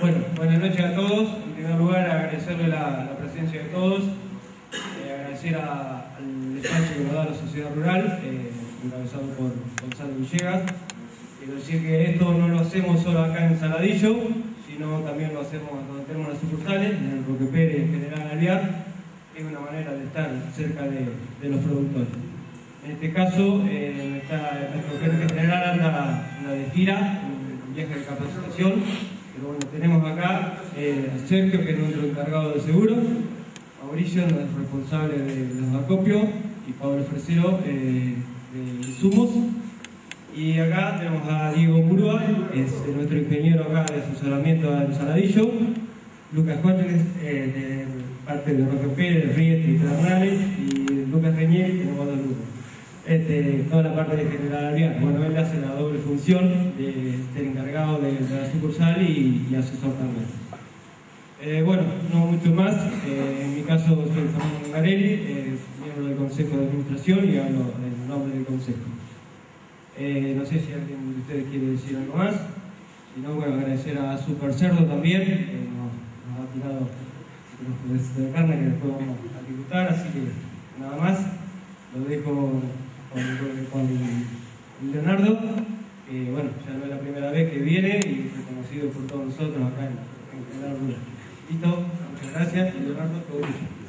Bueno, buenas noches a todos. En primer lugar, agradecerle la, presencia de todos, eh, agradecer al espacio que nos da la sociedad rural, eh, encabezado por Gonzalo Villegas. Quiero decir que esto no lo hacemos solo acá en Saladillo, sino también lo hacemos donde tenemos las sucursales, en el Roque Pérez, en General Alvear. Es una manera de estar cerca de, los productores. En este caso, eh, está, nuestro gerente general anda, anda de gira, un viaje de capacitación, pero bueno, tenemos acá eh, a Sergio, que es nuestro encargado de seguro, Mauricio, nuestro responsable de los acopios, y Pablo Fresero, eh, de insumos. Y acá tenemos a Diego Murúa, que es nuestro ingeniero acá de asesoramiento del Saladillo, Lucas Juárez, eh, de parte de Roque Riete y Pedernales, y Lucas Reñel, que nos va a dar luz este, toda la parte de General. Bueno, él hace la doble función de la sucursal y, y asesor también. Eh, bueno, no mucho más. Eh, en mi caso soy Fernando Mangarelli, eh, miembro del Consejo de Administración y hablo en nombre del Consejo. Eh, no sé si alguien de ustedes quiere decir algo más. Si no, bueno, agradecer a Super Cerdo también, nos, nos ha tirado unos de carne que después vamos a así que nada más. Lo dejo con, con Leonardo, que bueno, ya no es la primera vez es reconocido por todos nosotros acá en, en General Rural. Listo, muchas gracias y Leonardo, todo.